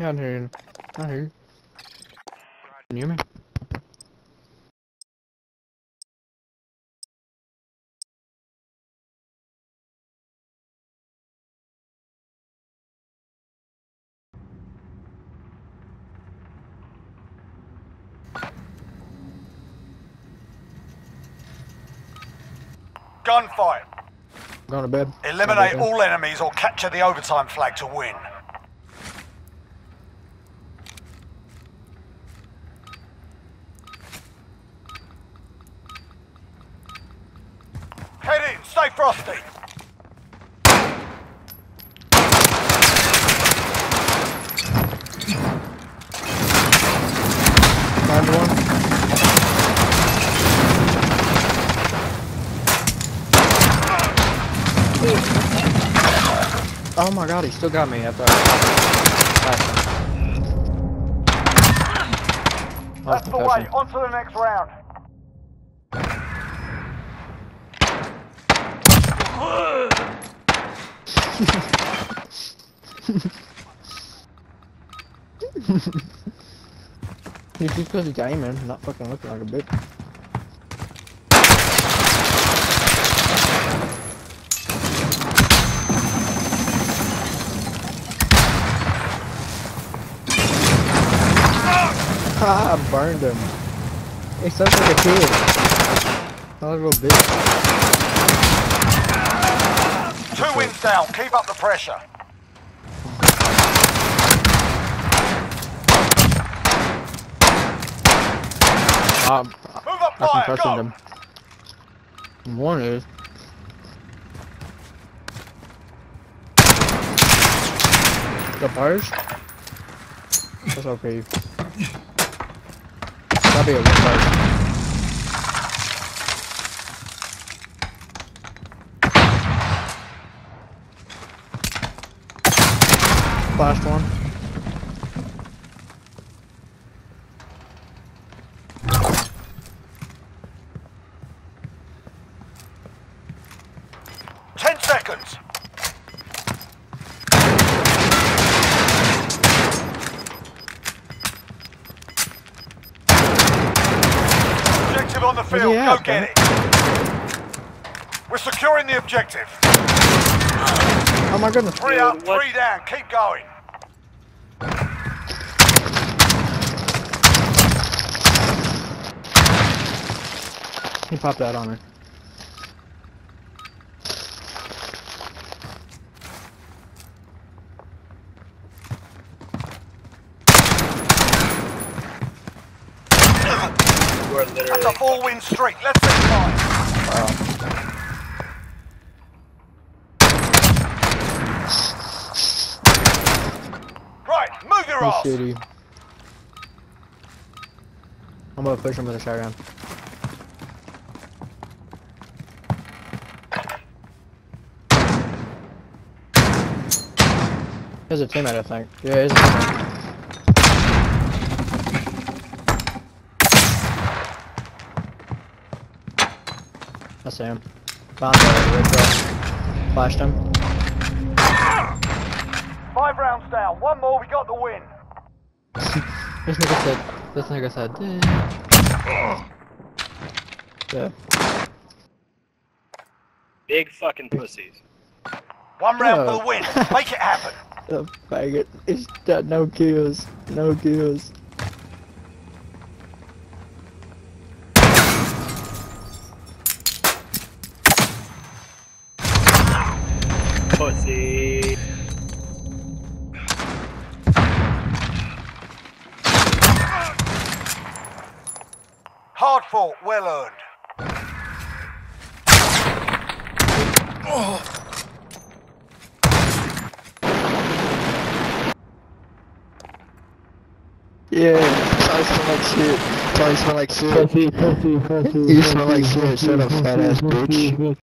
Yeah, I hear you. I hear you. Can you hear me? Gunfight. Going to bed. Eliminate to bed. all enemies or capture the overtime flag to win. In, stay frosty. Find one. Oh my god, he still got me I... Oh, That's the way, on to the next round. He's just because he's aiming, not fucking looking like a bitch. Ah, I burned him. He sounds like a kid. Not a little bitch. Two wins down, keep up the pressure. Um, Move up I fire, concussioned go! One is. The bars? That's okay. That'll be a one Last one. Ten seconds. Objective on the field, go at, get man? it. We're securing the objective. Oh my goodness. Three Dude, up, what- three down, keep going. He popped that on her. That's a four-win streak, let's see five. Move your He's ass. shitty. I'm gonna push him with a shotgun. Here's a teammate, I think. Yeah, here's a teammate. I see him. Found the red truck. Flashed him. Five rounds down, one more, we got the win. This nigga said, this nigga said, "Eh." yeah. Big fucking pussies. One round No. for the win, make it happen. The faggot. He's got no kills. No kills. Pussy. Fought, well earned. Yeah. Probably smell like shit. Probably smell like shit. Pussy, pussy, pussy. You smell like shit. Shut up, fat ass bitch.